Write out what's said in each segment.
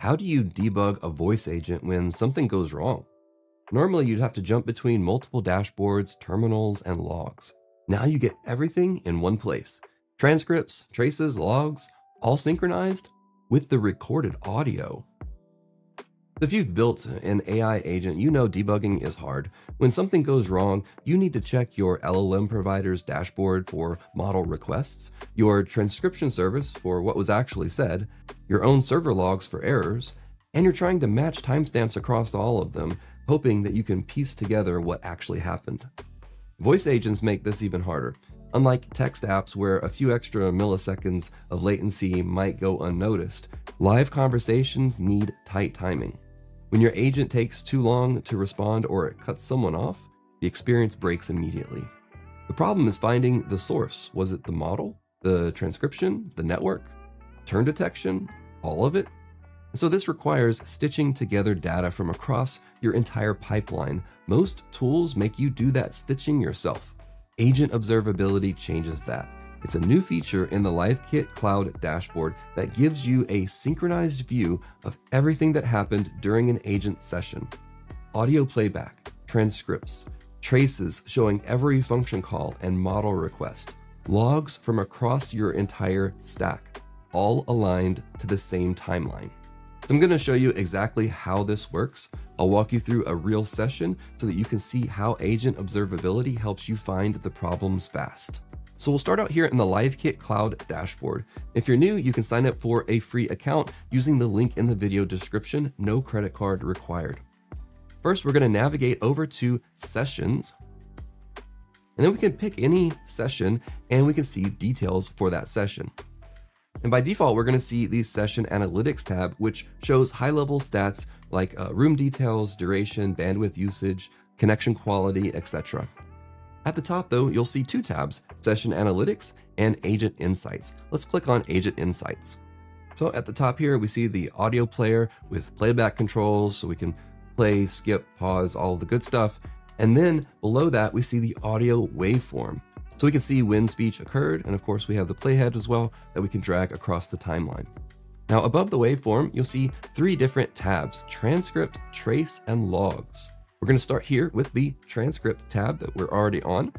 How do you debug a voice agent when something goes wrong? Normally, you'd have to jump between multiple dashboards, terminals, and logs. Now you get everything in one place transcripts, traces, logs, all synchronized with the recorded audio. If you've built an AI agent, you know debugging is hard. When something goes wrong, you need to check your LLM provider's dashboard for model requests, your transcription service for what was actually said, your own server logs for errors, and you're trying to match timestamps across all of them, hoping that you can piece together what actually happened. Voice agents make this even harder. Unlike text apps where a few extra milliseconds of latency might go unnoticed, live conversations need tight timing. When your agent takes too long to respond or it cuts someone off, the experience breaks immediately. The problem is finding the source. Was it the model, the transcription, the network, turn detection, all of it? So this requires stitching together data from across your entire pipeline. Most tools make you do that stitching yourself. Agent observability changes that. It's a new feature in the LiveKit Cloud dashboard that gives you a synchronized view of everything that happened during an agent session. Audio playback, transcripts, traces showing every function call and model request, logs from across your entire stack, all aligned to the same timeline. So I'm going to show you exactly how this works. I'll walk you through a real session so that you can see how agent observability helps you find the problems fast. So we'll start out here in the LiveKit Cloud dashboard. If you're new, you can sign up for a free account using the link in the video description, no credit card required. First, we're gonna navigate over to Sessions, and then we can pick any session and we can see details for that session. And by default, we're gonna see the Session Analytics tab, which shows high-level stats like uh, room details, duration, bandwidth usage, connection quality, etc. At the top though, you'll see two tabs, Session Analytics and Agent Insights. Let's click on Agent Insights. So at the top here, we see the audio player with playback controls, so we can play, skip, pause, all the good stuff. And then below that, we see the audio waveform. So we can see when speech occurred, and of course we have the playhead as well that we can drag across the timeline. Now above the waveform, you'll see three different tabs, transcript, trace, and logs. We're going to start here with the transcript tab that we're already on.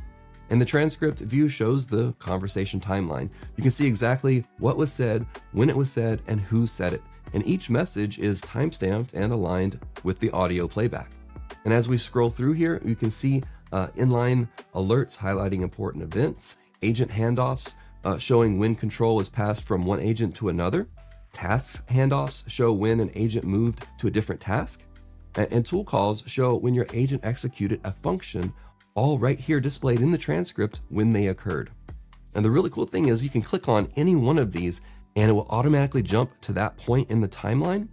And the transcript view shows the conversation timeline. You can see exactly what was said, when it was said, and who said it. And each message is timestamped and aligned with the audio playback. And as we scroll through here, you can see uh, inline alerts highlighting important events, agent handoffs uh, showing when control is passed from one agent to another, tasks handoffs show when an agent moved to a different task, and tool calls show when your agent executed a function, all right here displayed in the transcript when they occurred. And the really cool thing is you can click on any one of these and it will automatically jump to that point in the timeline.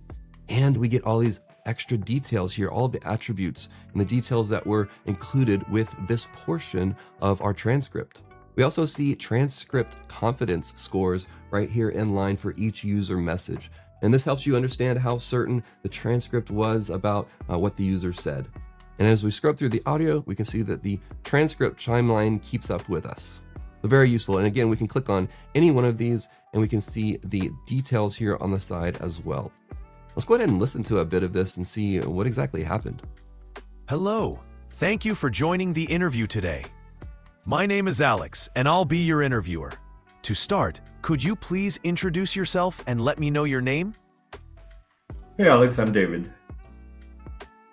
And we get all these extra details here, all the attributes and the details that were included with this portion of our transcript. We also see transcript confidence scores right here in line for each user message. And this helps you understand how certain the transcript was about uh, what the user said. And as we scrub through the audio, we can see that the transcript timeline keeps up with us. So very useful. And again, we can click on any one of these and we can see the details here on the side as well. Let's go ahead and listen to a bit of this and see what exactly happened. Hello. Thank you for joining the interview today. My name is Alex, and I'll be your interviewer. To start, could you please introduce yourself and let me know your name? Hey Alex, I'm David.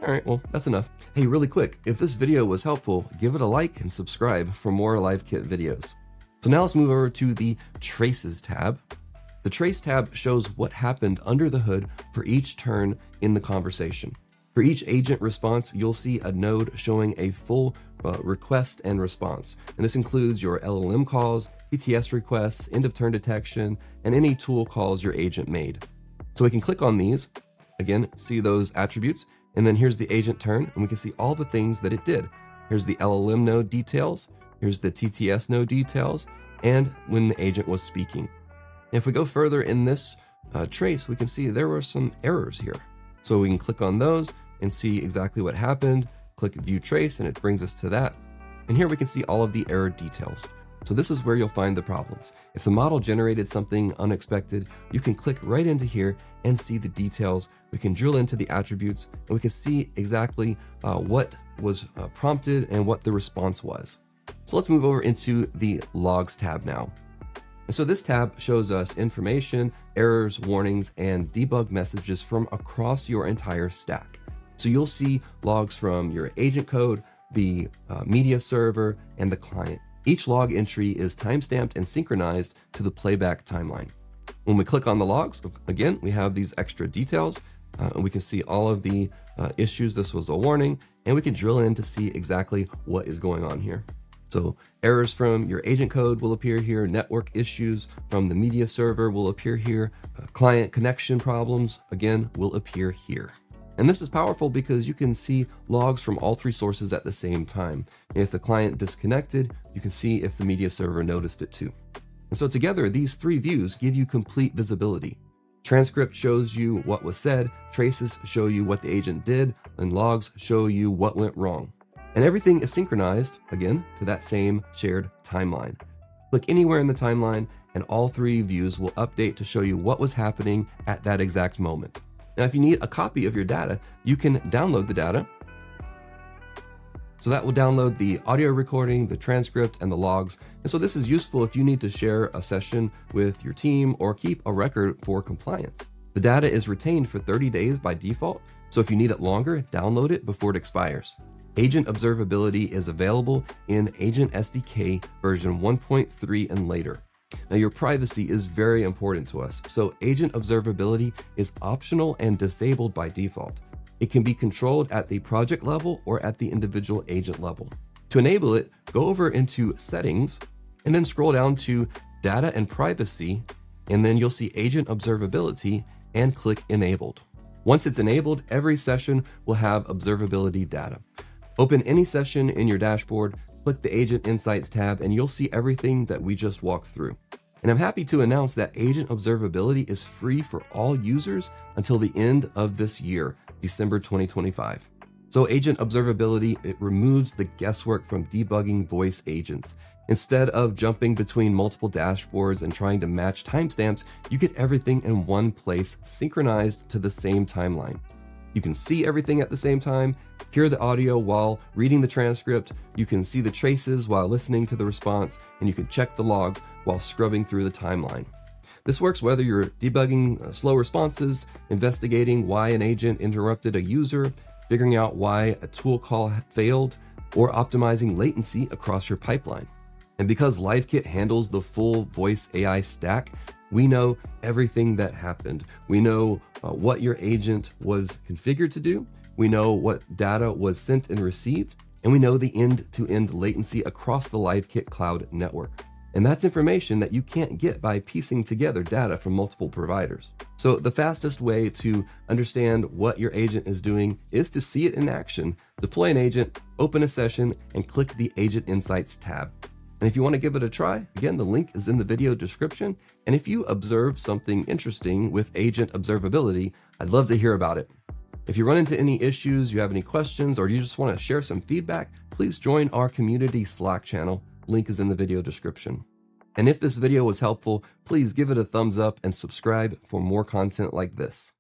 All right, well, that's enough. Hey, really quick, if this video was helpful, give it a like and subscribe for more LiveKit videos. So now let's move over to the Traces tab. The Trace tab shows what happened under the hood for each turn in the conversation. For each agent response, you'll see a node showing a full uh, request and response. And this includes your LLM calls, TTS requests, end of turn detection, and any tool calls your agent made. So we can click on these, again, see those attributes, and then here's the agent turn, and we can see all the things that it did. Here's the LLM node details, here's the TTS node details, and when the agent was speaking. If we go further in this uh, trace, we can see there were some errors here. So we can click on those and see exactly what happened, click view trace, and it brings us to that. And here we can see all of the error details. So this is where you'll find the problems. If the model generated something unexpected, you can click right into here and see the details. We can drill into the attributes and we can see exactly uh, what was uh, prompted and what the response was. So let's move over into the logs tab now. And so this tab shows us information, errors, warnings, and debug messages from across your entire stack. So you'll see logs from your agent code, the uh, media server, and the client. Each log entry is timestamped and synchronized to the playback timeline. When we click on the logs, again, we have these extra details. Uh, and we can see all of the uh, issues. This was a warning, and we can drill in to see exactly what is going on here. So errors from your agent code will appear here. Network issues from the media server will appear here. Uh, client connection problems, again, will appear here. And this is powerful because you can see logs from all three sources at the same time. If the client disconnected, you can see if the media server noticed it too. And so together, these three views give you complete visibility. Transcript shows you what was said, traces show you what the agent did, and logs show you what went wrong. And everything is synchronized, again, to that same shared timeline. Click anywhere in the timeline, and all three views will update to show you what was happening at that exact moment. Now, if you need a copy of your data, you can download the data. So that will download the audio recording, the transcript, and the logs. And so this is useful if you need to share a session with your team or keep a record for compliance. The data is retained for 30 days by default, so if you need it longer, download it before it expires. Agent observability is available in Agent SDK version 1.3 and later. Now, your privacy is very important to us, so agent observability is optional and disabled by default. It can be controlled at the project level or at the individual agent level. To enable it, go over into Settings and then scroll down to Data and Privacy, and then you'll see Agent Observability and click Enabled. Once it's enabled, every session will have observability data. Open any session in your dashboard, click the Agent Insights tab, and you'll see everything that we just walked through. And I'm happy to announce that Agent Observability is free for all users until the end of this year, December 2025. So Agent Observability, it removes the guesswork from debugging voice agents. Instead of jumping between multiple dashboards and trying to match timestamps, you get everything in one place synchronized to the same timeline. You can see everything at the same time, hear the audio while reading the transcript, you can see the traces while listening to the response, and you can check the logs while scrubbing through the timeline. This works whether you're debugging uh, slow responses, investigating why an agent interrupted a user, figuring out why a tool call failed, or optimizing latency across your pipeline. And because LiveKit handles the full voice AI stack, we know everything that happened. We know uh, what your agent was configured to do. We know what data was sent and received. And we know the end to end latency across the LiveKit cloud network. And that's information that you can't get by piecing together data from multiple providers. So, the fastest way to understand what your agent is doing is to see it in action. Deploy an agent, open a session, and click the Agent Insights tab. And if you want to give it a try, again, the link is in the video description. And if you observe something interesting with agent observability, I'd love to hear about it. If you run into any issues, you have any questions, or you just want to share some feedback, please join our community Slack channel. Link is in the video description. And if this video was helpful, please give it a thumbs up and subscribe for more content like this.